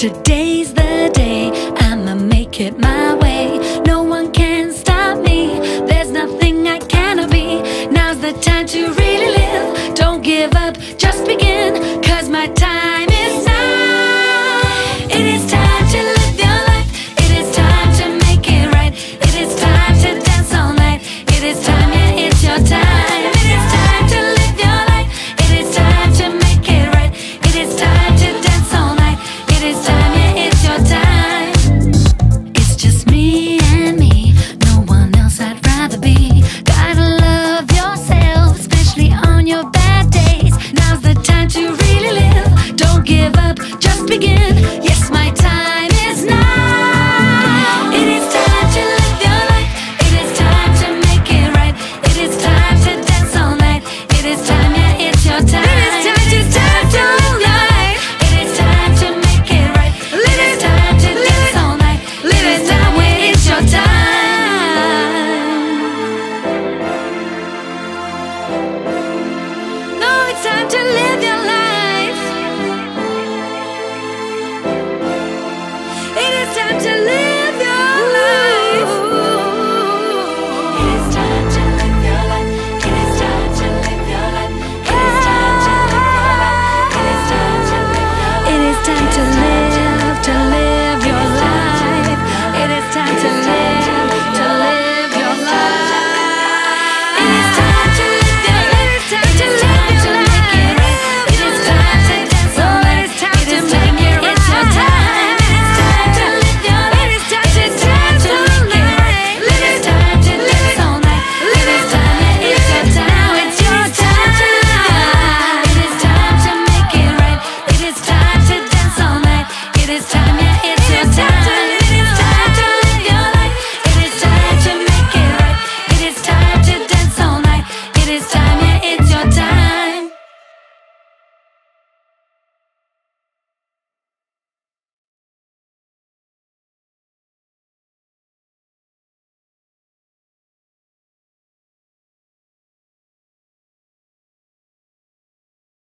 Today's the day, I'ma make it my way. No one can stop me, there's nothing I cannot be. Now's the time to really live. Don't give up, just begin, cause my time is now. It is time to live your life, it is time to make it right. It is time to dance all night, it is time, yeah, it's your time. dance all night. It is time, yeah, it is